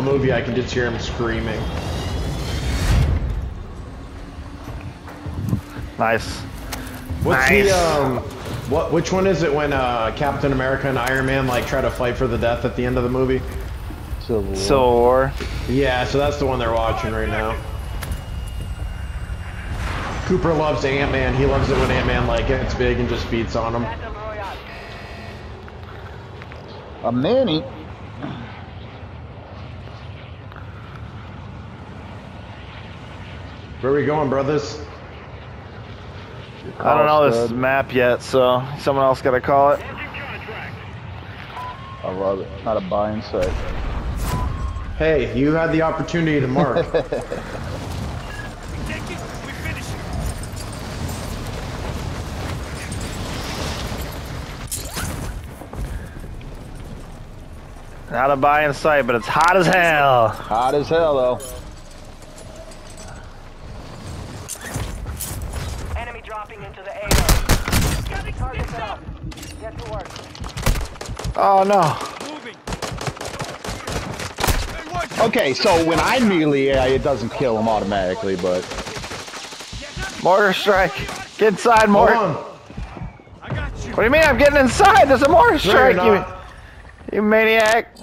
movie, I can just hear him screaming. Nice. What's Nice. the um, what? Which one is it when uh, Captain America and Iron Man like try to fight for the death at the end of the movie? Civil War. Civil War. Yeah, so that's the one they're watching right now. Cooper loves Ant Man. He loves it when Ant Man like gets big and just beats on him. a Manny. Where are we going, brothers? I don't know this Carlsbad. map yet, so someone else got to call it. I love it. Not a buying site. Hey, you had the opportunity to mark. Not a buy in sight, but it's hot as hell. Hot as hell though. Enemy dropping into the AO. Target set up. Get to work. Oh no. Okay, so when I melee, yeah, it doesn't kill him automatically, but Mortar strike. Get inside, mortar. What do you mean I'm getting inside? There's a mortar strike, you're you, you maniac.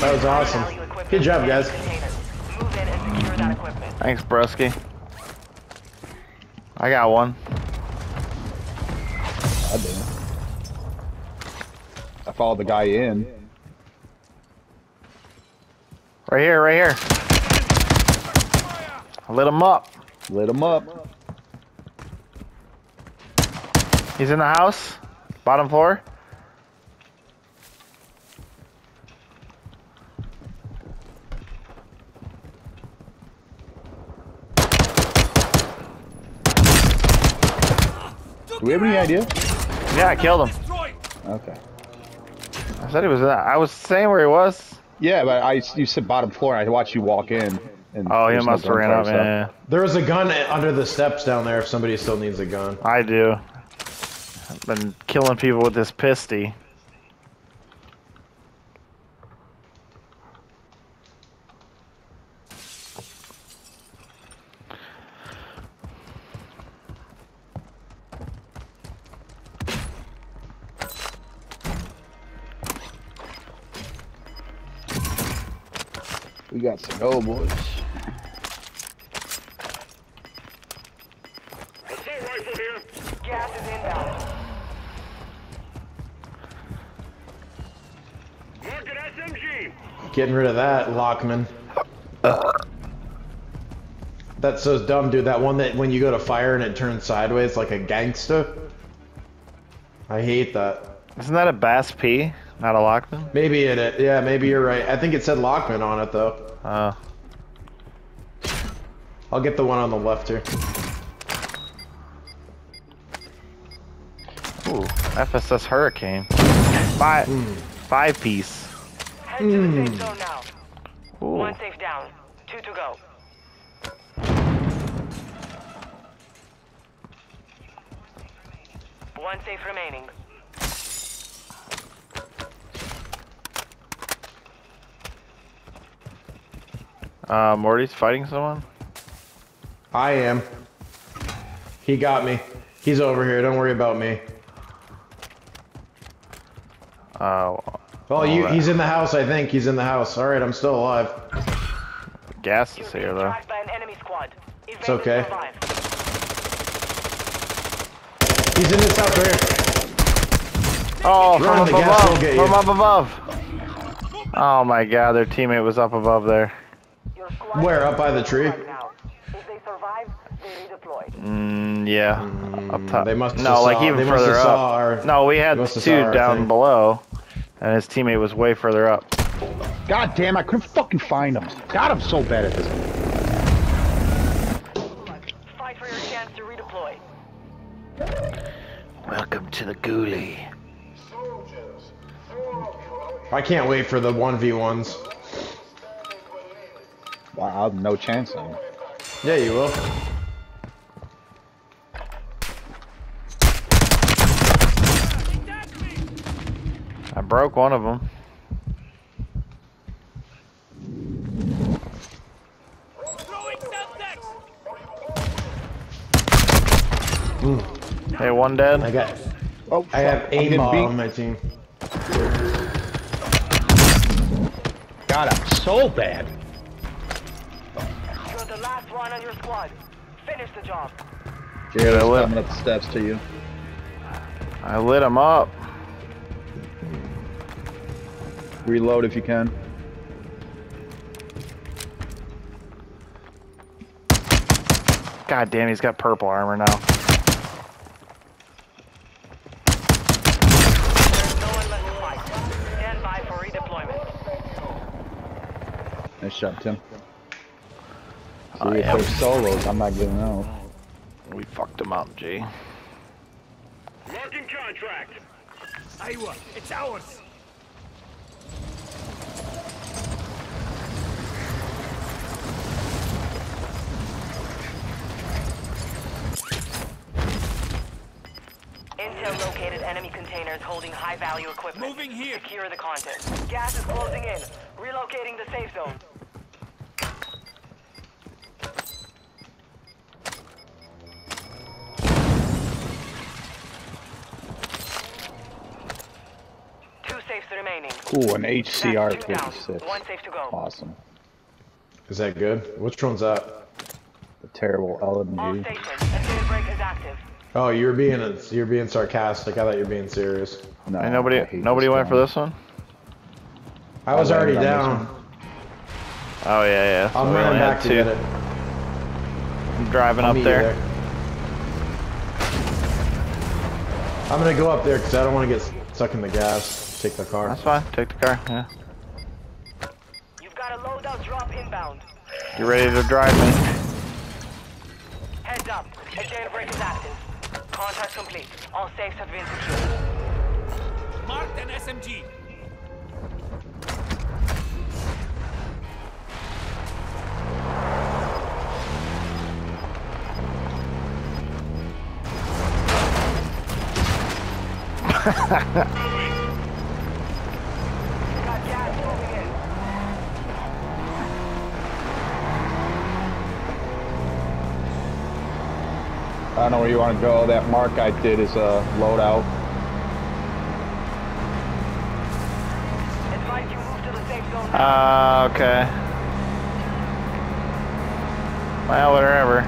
That was awesome. Good job, guys. Move in and secure that equipment. Thanks, Brusky. I got one. I didn't. I followed the guy in. Right here, right here. I lit him up. Lit him up. He's in the house. Bottom floor. Do we have any idea? Yeah, I killed him. Okay. I said he was that. I was saying where he was. Yeah, but I you said bottom floor, and I watched you walk in. And Oh, he there's must have ran up. so- Yeah, There was a gun under the steps down there if somebody still needs a gun. I do. I've been killing people with this pisty. Got some go boys. Gas is inbound. Getting rid of that, Lachmann. That's so dumb, dude. That one that when you go to fire and it turns sideways like a gangster. I hate that. Isn't that a BAS-P? Not a Lachmann? Maybe it, uh, yeah, maybe you're right. I think it said Lachmann on it though. Oh. I'll get the one on the left here. Ooh, FSS Hurricane. Five, hmm. five piece. Head to the safe zone now. Ooh. One safe down. Two to go. One safe remaining. Uh, Morty's fighting someone? I am. He got me. He's over here. Don't worry about me. Oh, Oh, you, that. he's in the house. I think he's in the house. All right, I'm still alive. gas is here though. tracked by an enemy squad. It's okay. He's in this house right here. Oh, Run, from up above! From up above! Oh my god, their teammate was up above there. Your squad up by the tree? right now. If they survive, they redeploy. Mm, yeah, up top. they must have no, like saw- even they further up. our- no, we had they must two down thing. below, and his teammate was way further up. God damn, I couldn't fucking find him. God, I'm so bad at this. Fight for your chance to redeploy. Welcome to the Gulag. I can't wait for the 1v1s. Wow, I have no chance on him. Yeah, you will. I broke one of them. Hey, one dead. I got. Oh, I have fuck, I'm aim getting beat. on my team. God, I'm so bad. You're the last one on your squad. Finish the job. Jared's I lit- coming up the steps to you. I lit him up. Reload if you can. God damn, he's got purple armor now. No one left to fight. Stand by for redeployment. Nice shot, Tim. See, if yeah. there's solos, I'm not getting out. We fucked him up, G. Marking contract. Iowa, it's ours. Intel located enemy containers holding high-value equipment. Moving here. Secure the content. Gas is closing in. Relocating the safe zone. Remaining. Ooh, an HCR two 56. One safe to go. Awesome. Is that good? Which one's that? A terrible All LMG. stations. A jailbreak is active. Oh, you're being a, you're being sarcastic. I thought you were being serious. No, Hey, nobody, nobody went for this one. I was I already down. Oh yeah, yeah. So I'm running back to get it. I'm driving I'll up meet you there. I'm gonna go up there because I don't want to get stuck in the gas. Take the car. That's fine. Take the car. Yeah. You've got a loadout drop inbound. You ready to drive me? Heads up. A jailbreak is active. Contract complete. All safes have been secured. Marked an SMG. Got I don't know where you want to go. That mark I did is a loadout. Advise you move to the safe zone now. Uh, okay. Well, whatever.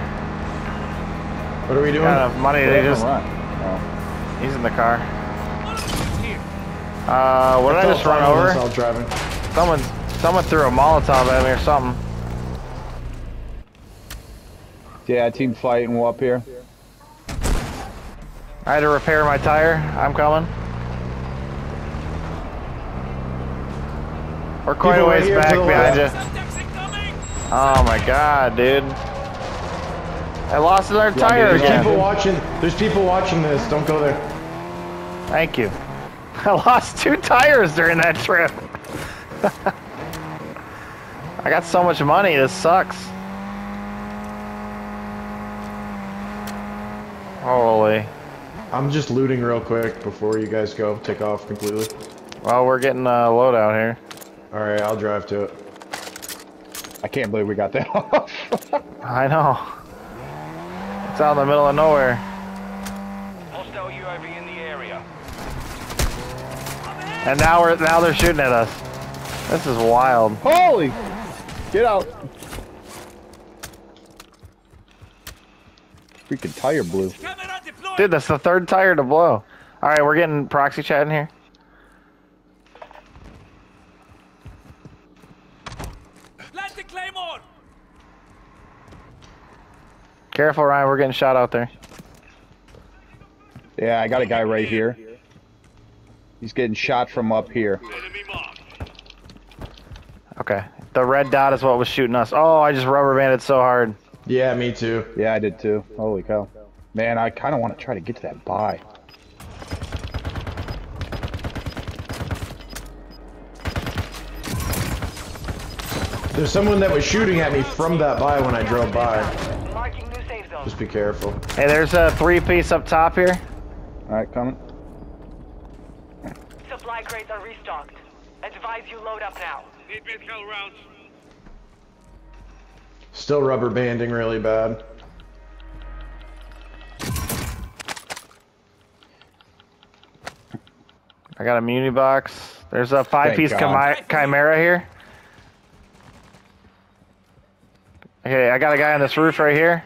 What are we doing? Kind of money. They just. run. Oh. He's in the car. Uh, what did I Felt just run over? I was driving. Someone, someone threw a Molotov at me or something. Yeah, team fighting up here. I had to repair my tire. I'm coming. We're quite People a ways back behind you. left. Subjects incoming. Oh my god, dude. I lost another Yeah, tire dude, There's again. people watching. There's people watching this. Don't go there. Thank you. I lost two tires during that trip. I got so much money, this sucks. Holy. I'm just looting real quick before you guys go. Take off completely. Well, we're getting uh, a loadout here. All right, I'll drive to it. I can't believe we got that off. I know. It's out in the middle of nowhere. Hostile UAV in the area. And now we're now they're shooting at us. This is wild. Holy! Get out. Freaking tire blew. Dude, that's the third tire to blow. Alright, we're getting proxy chat in here. Plant the claymore. Careful, Ryan, we're getting shot out there. Yeah, I got a guy right here. He's getting shot from up here. Okay. The red dot is what was shooting us. Oh, I just rubber banded so hard. Yeah, me too. Yeah, I did too. Holy cow. Man, I kind of want to try to get to that buy. There's someone that was shooting at me from that buy when I drove by. Marking new safe zone. Just be careful. Hey, there's a three piece up top here. All right, coming. Supply Supply crates are restocked. Advise you load up now. Need medical rounds. Still rubber banding really bad. I got a muni box. There's a five-piece God. chimera here. Okay, I got a guy on this roof right here.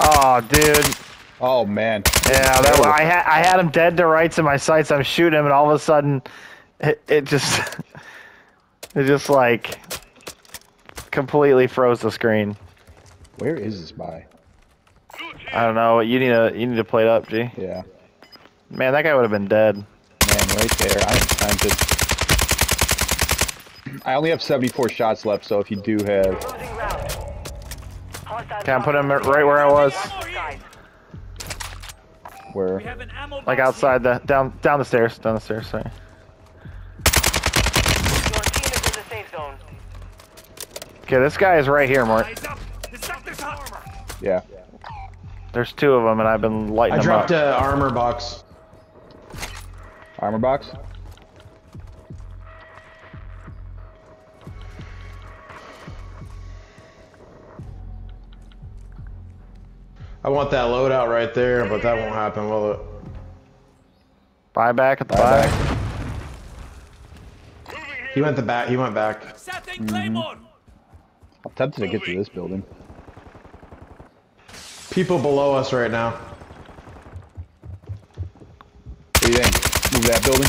Oh, dude. Oh man. Yeah, that, I had I had him dead to rights in my sights. I'm shooting him, and all of a sudden, it, it just it just like completely froze the screen. Where is this guy? I don't know. You need to you need to play it up, G. Yeah. Man, that guy would have been dead. Man, right there. I have time to. I only have 74 shots left, so if you do have. Losing round. Hostile Can I put him right where I was? Where? We have an ammo Like outside the down down the stairs, down the stairs. Sorry. Your team is in the safe zone. Okay, this guy is right here, here. Mark. Eyes up. The sector's armor. Yeah. There's two of them, and I've been lighting I them dropped up. a armor box. Armor box? I want that loadout right there, but that won't happen, will it? Buy back at the Buy back. He went the back. He went back. Setting Claymore. I'm tempted to get to this building. People below us right now. What do you think? Move that building?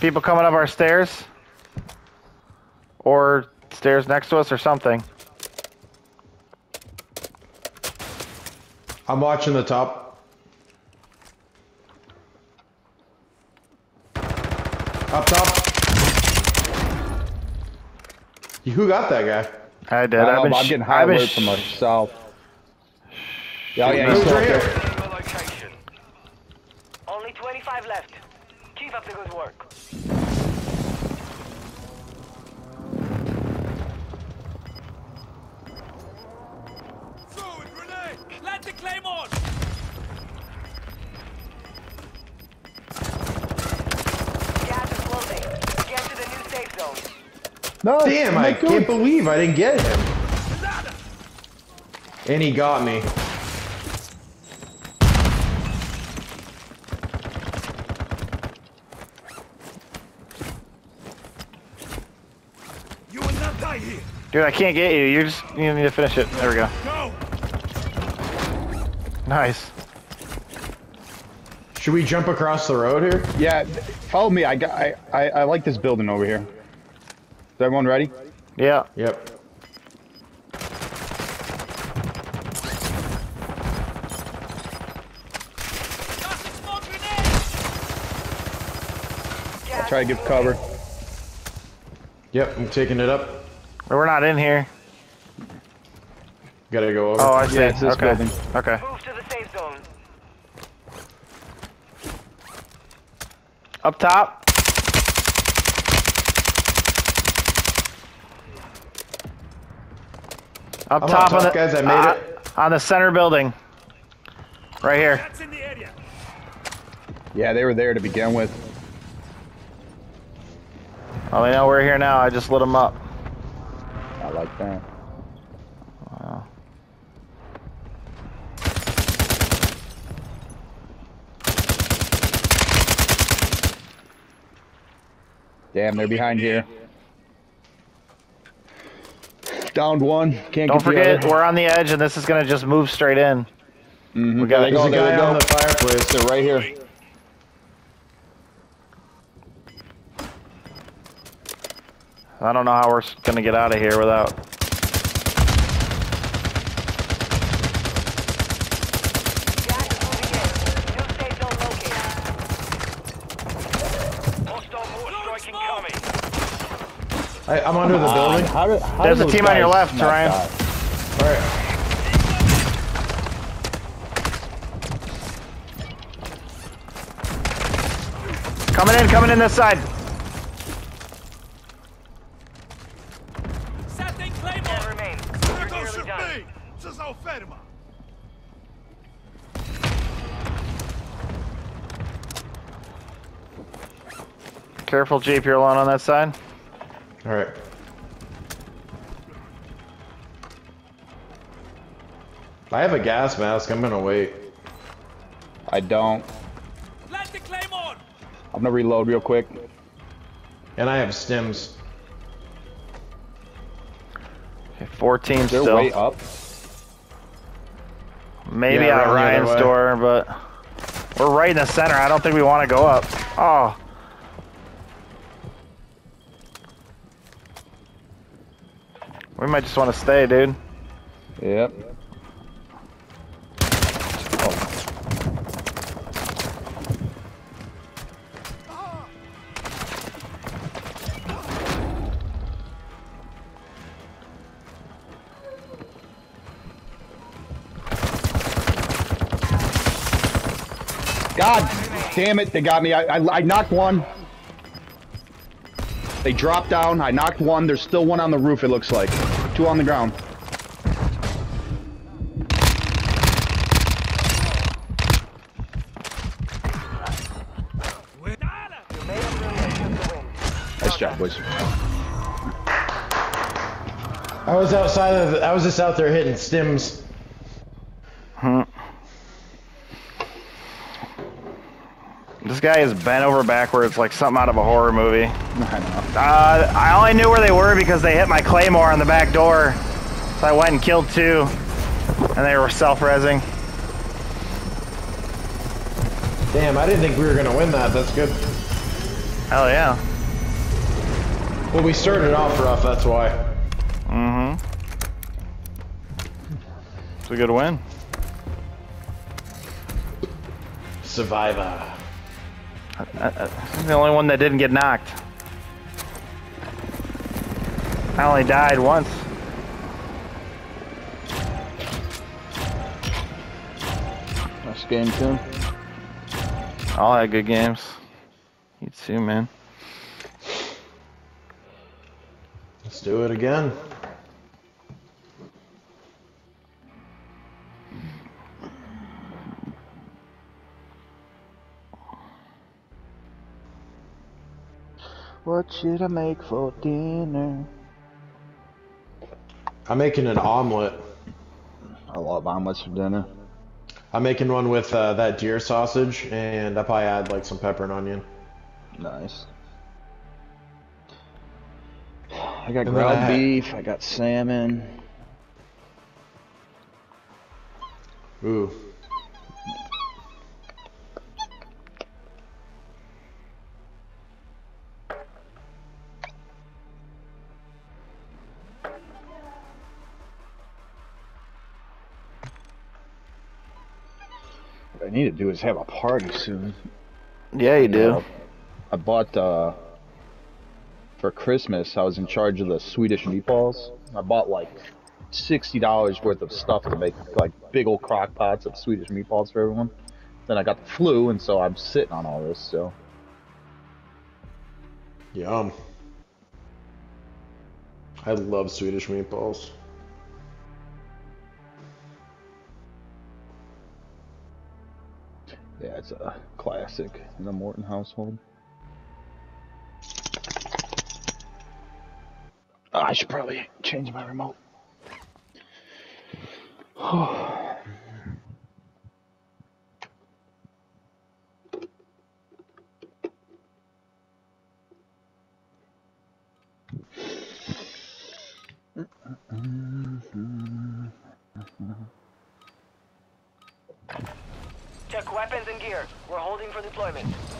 People coming up our stairs, or stairs next to us, or something. I'm watching the top. Up top. You- Who got that guy? I did. I I've don't know, been. but I'm getting high I've alert sh- from myself. Yeah, oh, yeah, he's still right here? Name the location. Only 25 left. Keep up the good work. No, Damn, I'm I not good. can't believe I didn't get him. And he got me. You will not die here. Dude, I can't get you. You just you need to finish it. There we go. Go. Nice. Should we jump across the road here? Yeah, follow me. I got. I, I, I like this building over here. Is everyone ready? Yeah. Yep. Tossing smoke grenade. Gas Try to give cover. Yep, I'm taking it up. We're not in here. Gotta go over. Oh, I see. Yeah, it's this okay. building. Okay. Move to the safe zone. Up top. Up I'm top, up on the guys, I made uh, it. on the center building. Right here. That's in the area. Yeah, they were there to begin with. Oh, they know we're here now. I just lit them up. I like that. Wow. Damn, they're behind here. Downed one. Can't Don't get forget, we're on the edge, and this is gonna just move straight in. Mhm. we got- There they There's go, a there guy they on the fireplace. They're right here. I don't know how we're gonna get out of here without. Gas is moving in. New safe zone located. Hostile mortar strike incoming. I, I'm under the building. How did, how There's a team on your left, not Ryan. die? Alright. Coming in, coming in this side. Setting Claymore. remain. You're nearly done. Został ferma. Careful, Jeep. You're alone on that side. All right. I have a gas mask. I'm gonna wait. I don't. Let the claymore! I'm gonna reload real quick. And I have stims. Okay, 14 They're still. way up. Maybe Yeah, out around the other Ryan's door, but we're right in the center. I don't think we want to go up. Oh. We might just want to stay, dude. Yep. God damn it, they got me. I, I, I knocked one. They dropped down. I knocked one. There's still one on the roof, it looks like. Two on the ground. Nice job, boys. I was outside of. I was just out there hitting stims. This guy is bent over backwards like something out of a horror movie. I know. Uh, I only knew where they were because they hit my claymore on the back door. So I went and killed two, and they were self-resing. Damn, I didn't think we were gonna win that. That's good. Hell yeah. Well, we started off rough. That's why. Mm-hmm. It's a good win. Survivor. I'm the only one that didn't get knocked. I only died once. Nice game, Tim. All had good games. You too, man. Let's do it again. What should I make for dinner? I'm making an omelet. I love omelets for dinner. I'm making one with uh, that deer sausage, and I probably add like some pepper and onion. Nice. I got And then ground I had- beef. I got salmon. Ooh. I need to do is have a party soon. Yeah, you do. Uh, I bought uh for Christmas. I was in charge of the Swedish meatballs. I bought like sixty dollars worth of stuff to make like big old crock pots of Swedish meatballs for everyone. Then I got the flu, and so I'm sitting on all this. So Yum. I love Swedish meatballs. Yeah, it's a classic in the Morton household. Ah, I should probably change my remote. For deployment.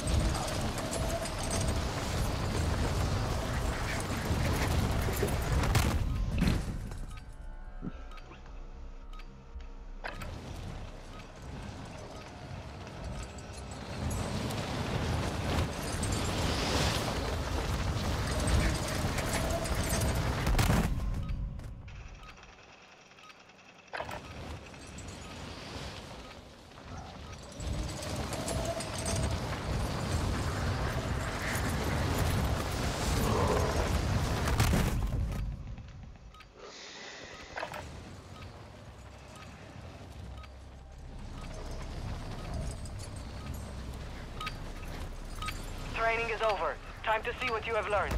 Training is over. Time to see what you have learned.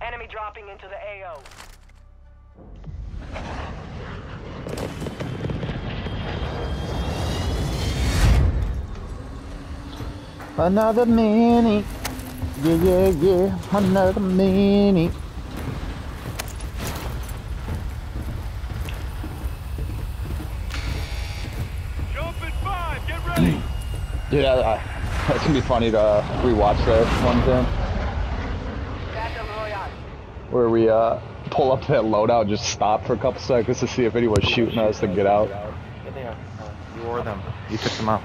Enemy dropping into the AO. Another mini. Yeah, yeah, yeah. Another mini. Jump in five. Get ready. Yeah, I, that's gonna be funny to uh, rewatch that one thing where we uh pull up that loadout, just stop for a couple seconds to see if anyone's shooting us to get out. Are. You wore them. You picked them up.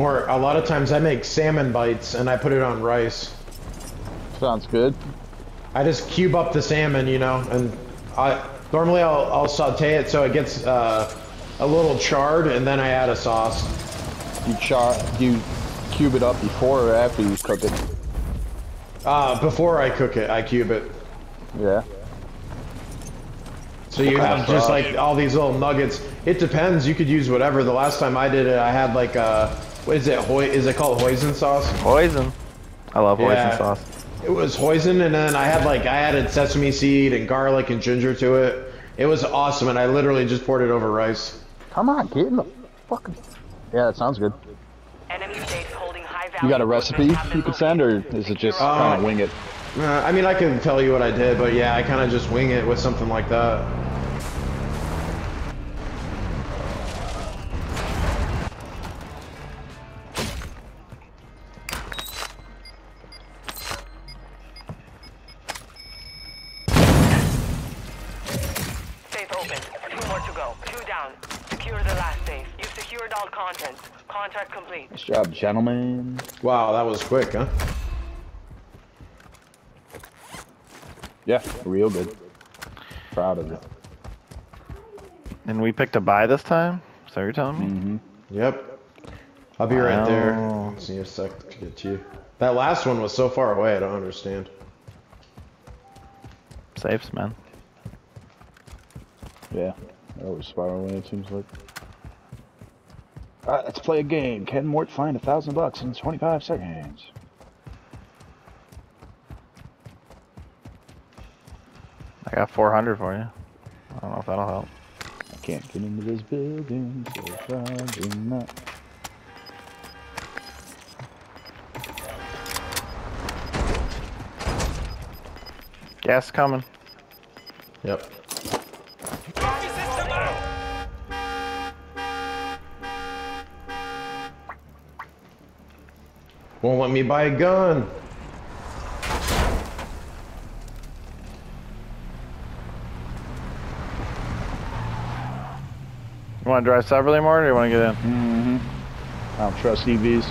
More, a lot of times I make salmon bites and I put it on rice. Sounds good. I just cube up the salmon, you know, and I normally I'll, I'll saute it so it gets uh, a little charred, and then I add a sauce. You char, you cube it up before or after you cook it. Uh, before I cook it, I cube it. Yeah. So you have just like all these little nuggets. It depends. You could use whatever. The last time I did it, I had like uh, what is it? Hoi- is it called hoisin sauce? Poison. I love poison Yeah. sauce. It was hoisin, and then I had like I added sesame seed and garlic and ginger to it. It was awesome, and I literally just poured it over rice. Come on, get in the fucking. Yeah, that sounds good. Enemy base holding high value. You got a recipe you could send, or is it just Secure kind of wing it? Uh, I mean, I can tell you what I did, but yeah, I kind of just wing it with something like that. Job, gentlemen. Wow, that was quick, huh? Yeah, real good. Proud of it. And we picked a buy this time? Is that what you're telling me? Mm-hmm. Yep. I'll be right there. Wow. See a sec to get to you. That last one was so far away, I don't understand. Safes, man. Yeah, I always spiral away, it seems like. Alright, let's play a game. Can Mort find a thousand bucks in 25 seconds? I got 400 for you. I don't know if that'll help. I can't get into this building, so probably not. Gas coming. Yep. Won't let me buy a gun. You want to drive separately more, or do you want to get in? Mm-hmm. I don't trust EVs.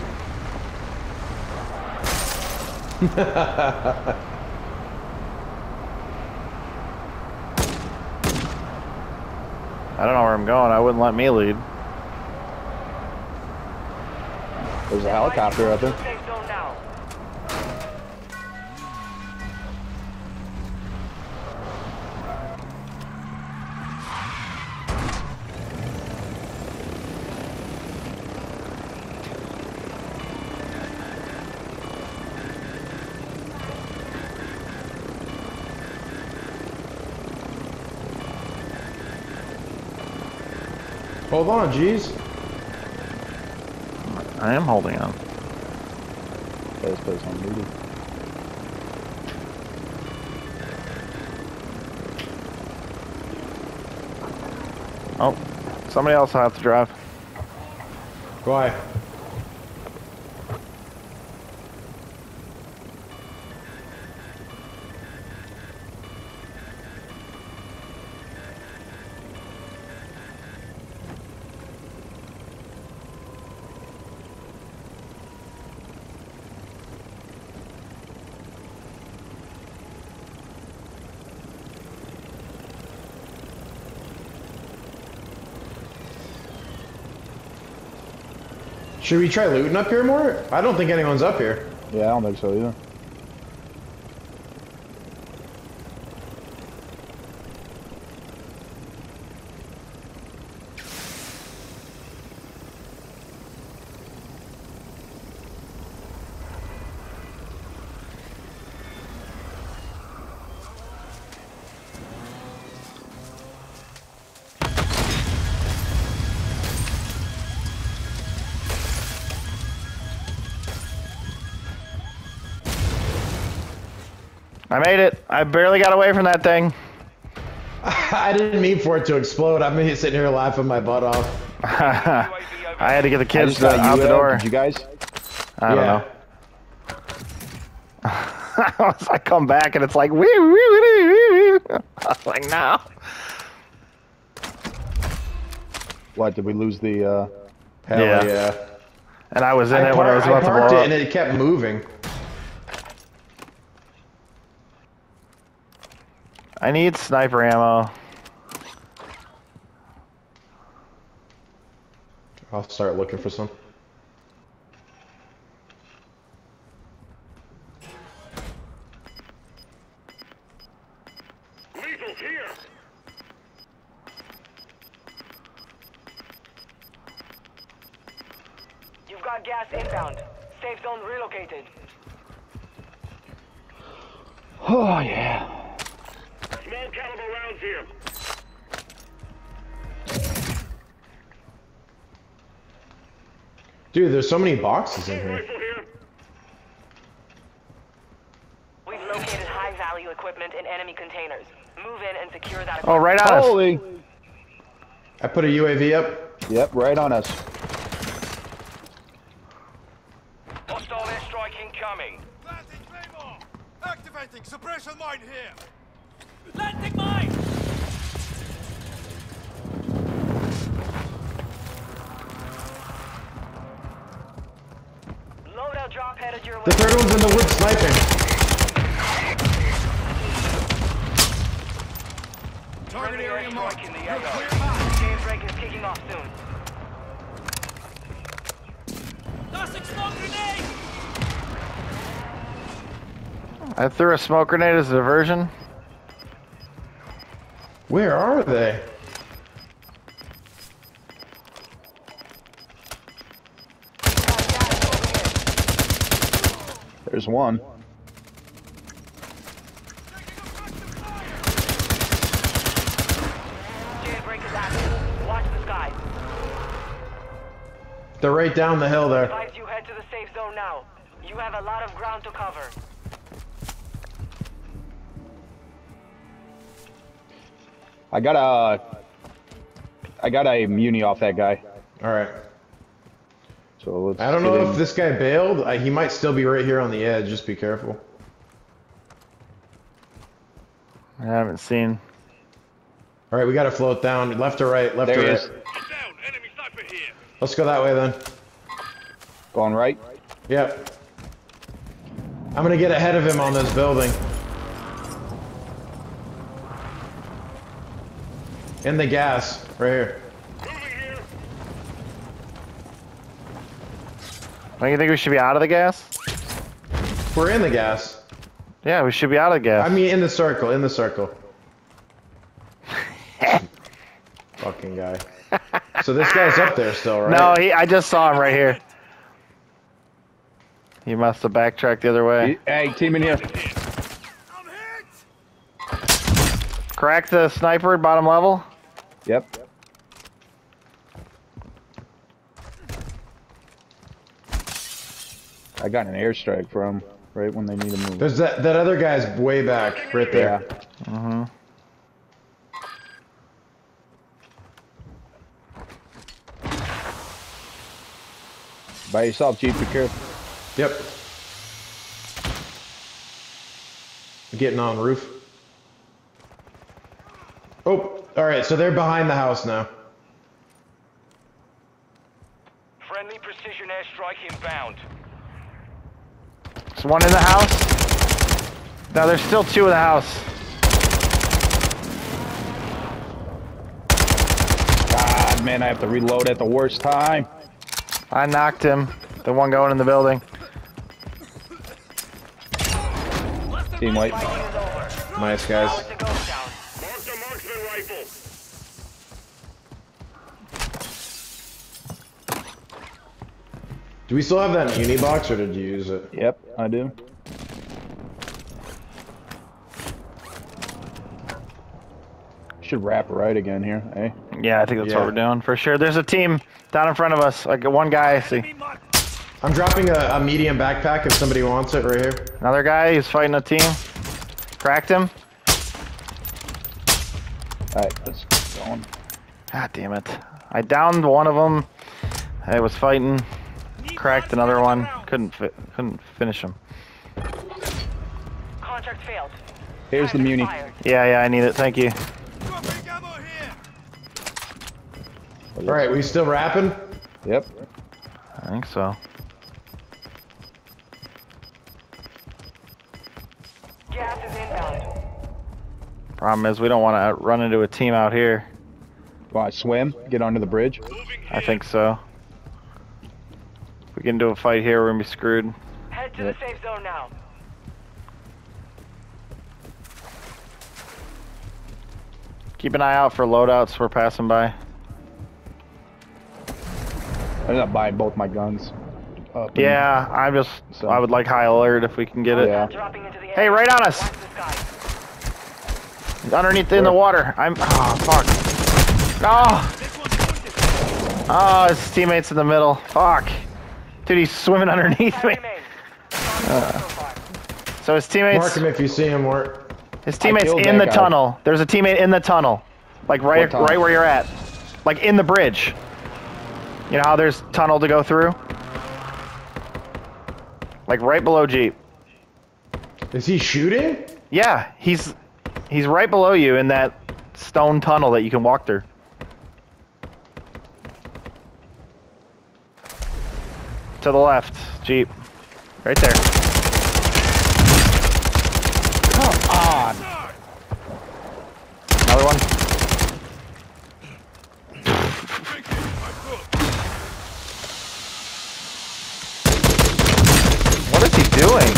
I don't know where I'm going. I wouldn't let me lead. There's a helicopter up there. Hold on, jeez. I am holding on. This place on duty. Oh, somebody else will have to drive. Why? Should we try looting up here more? I don't think anyone's up here. Yeah, I don't think so either. I made it. I barely got away from that thing. I didn't mean for it to explode. I'm sitting here laughing my butt off. I had to get the kids just to- out you the door. Did you guys? I don't yeah. know. I come back and it's like, wee, wee, wee, wee, wee. I was like, no. What did we lose the? uh Hell Yeah. yeah. And I was in I, it when I par- was I about to parked blow it up. and it kept moving. I need sniper ammo. I'll start looking for some. There's so many boxes in here. We've located high value equipment in enemy containers. Move in and secure that Oh, right on us. Holy. I put a UAV up. Yep, right on us. AO. clear path. Jailbreak is kicking off soon. Tossing smoke grenade! I threw a smoke grenade as a diversion. Where are they? There's one. They're right down the hill there. Advise you head to the safe zone now. You have a lot of ground to cover. I got a. I got a muni off that guy. All right. So let's. I don't know get if this guy bailed. Uh, he might still be right here on the edge. Just be careful. I haven't seen. All right, we got to float down. Left or right? Left There or he right? is. Get down! Enemy sniper here! Let's go that way then. Going right. Yep. I'm gonna get ahead of him on this building. In the gas, right here. Don't you think we should be out of the gas? We're in the gas. Yeah, we should be out of the gas. I mean, in the circle. In the circle. Fucking guy. So this guy's up there still, right? no, he. I just saw him right here. He must have backtracked the other way. Hey, team in here. I'm hit! Crack the sniper at bottom level. Yep. I got an airstrike from right when they need to move. There's that that other guy's way back, right there. Yeah. Mm-hmm. By yourself, Chief. Be careful. Yep. Getting on the roof. Oh, all right. So they're behind the house now. Friendly precision airstrike inbound. There's one in the house. No, there's still two in the house. God, man, I have to reload at the worst time. I knocked him. The one going in the building. Team white. Fighting. Nice guys. it's a ghost town. Mark the marksman rifle! Do we still have that uni box, or did you use it? Yep, I do. Should wrap right again here, eh? Yeah, I think that's Yeah. what we're doing for sure. There's a team down in front of us. Like one guy I see. I'm dropping a, a medium backpack if somebody wants it right here. Another guy. He's fighting a team. Cracked him. Alright, let's keep going. God damn it. I downed one of them. I was fighting. Cracked another one. Couldn't fi- couldn't finish him. Contract failed. Here's the Time muni. Yeah, yeah, I need it. Thank you. Dropping ammo here. All right, we still rapping? Yep. I think so. Gas is inbound. Problem is, we don't want to run into a team out here. Want to swim? Get onto the bridge? I think so. If we get into a fight here, we're gonna be screwed. Head to Yep. the safe zone now. Keep an eye out for loadouts we're passing by. I ended up buying both my guns. Uh, up Yeah, I'm just. So- I would like high alert if we can get it. Yeah. Dropping into the Hey, right on us. Watch the sky. Underneath in the water. I'm. Oh fuck. Oh. Oh, his teammates in the middle. Fuck. Dude, he's swimming underneath me. remain. Contact so his teammates. Mark him if you see him, Mort. His teammates in the guy. tunnel. There's a teammate in the tunnel, like right, tunnel? right where you're at, like in the bridge. You know how there's tunnel to go through? Like right below Jeep. Is he shooting? Yeah, he's he's right below you in that stone tunnel that you can walk through. To the left, Jeep. Right there. Come on. Another one. What is he doing?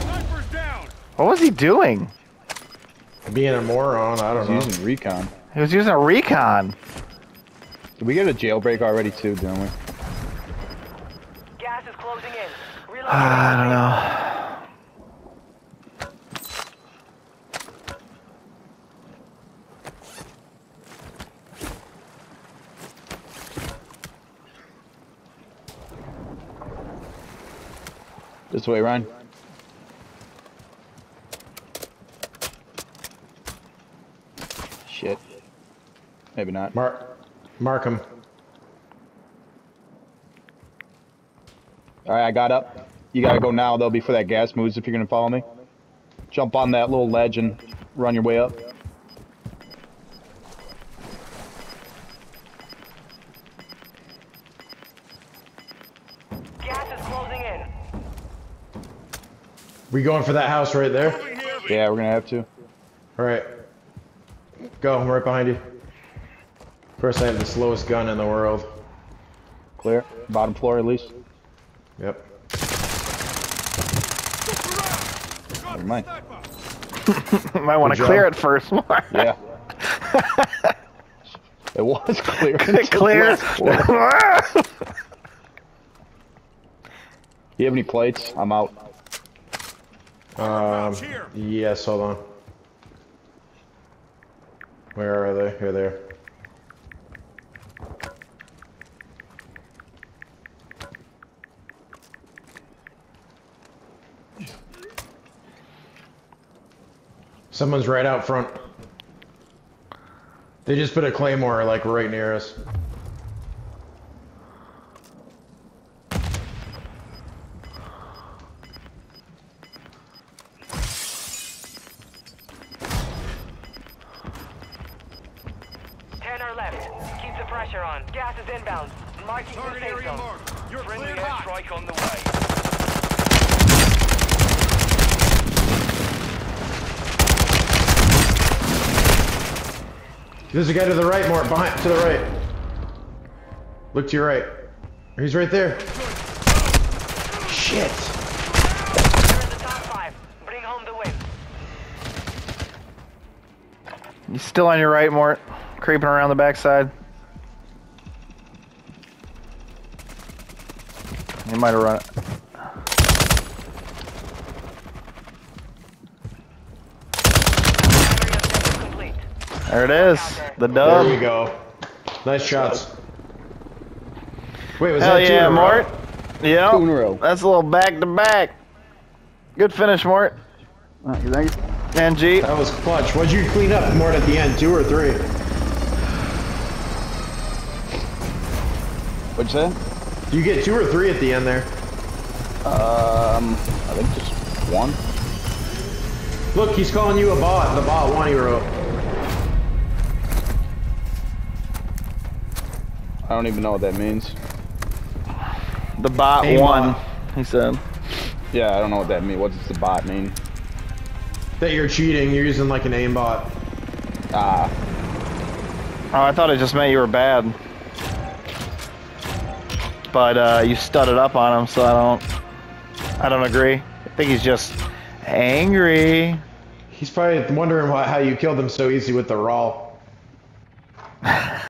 Sniper's down. What was he doing? Being a moron, I don't He's know. using recon. He was using a recon. Did we get a jailbreak already too, didn't we? Gas is closing in. Relocating I don't know. This way, Ryan. Shit. Maybe not. Mark, mark him. Alright, I got up. You gotta go now, though, before that gas moves if you're gonna follow me. Jump on that little ledge and run your way up. Gas is closing in. We going for that house right there? Yeah, we're gonna have to. All right. Go, I'm right behind you. Of course, I have the slowest gun in the world. Clear. Bottom floor, at least. Yep. Got Never mind. Might want to clear it first. Mark. Yeah. it was clear. until the clear. You have any plates? I'm out. Um, here. yes, hold on. Where are they? Here they are. Someone's right out front. They just put a claymore like right near us. There's a guy to the right, more behind, to the right. Look to your right. He's right there. Shit. The. You still on your right, Mort? Creeping around the backside. You might have run. There it is. The dub. There we go. Nice shots. Wait, was Hell that two in yeah. Mort. Yeah. Two in a row. That's a little back to back. Good finish, Mort. Thank you. NG. That was clutch. What'd you clean up more at the end? Two or three? What'd you say? You get two or three at the end there. Um, I think just one. Look, he's calling you a bot. The bot one he wrote. I don't even know what that means. The bot Aimbot. won. He said. Yeah, I don't know what that means. What does the bot mean? That you're cheating. You're using like an aimbot. Ah, Oh, I thought it just meant you were bad. But uh, you studded up on him, so I don't. I don't agree. I think he's just angry. He's probably wondering why, how you killed him so easy with the raw.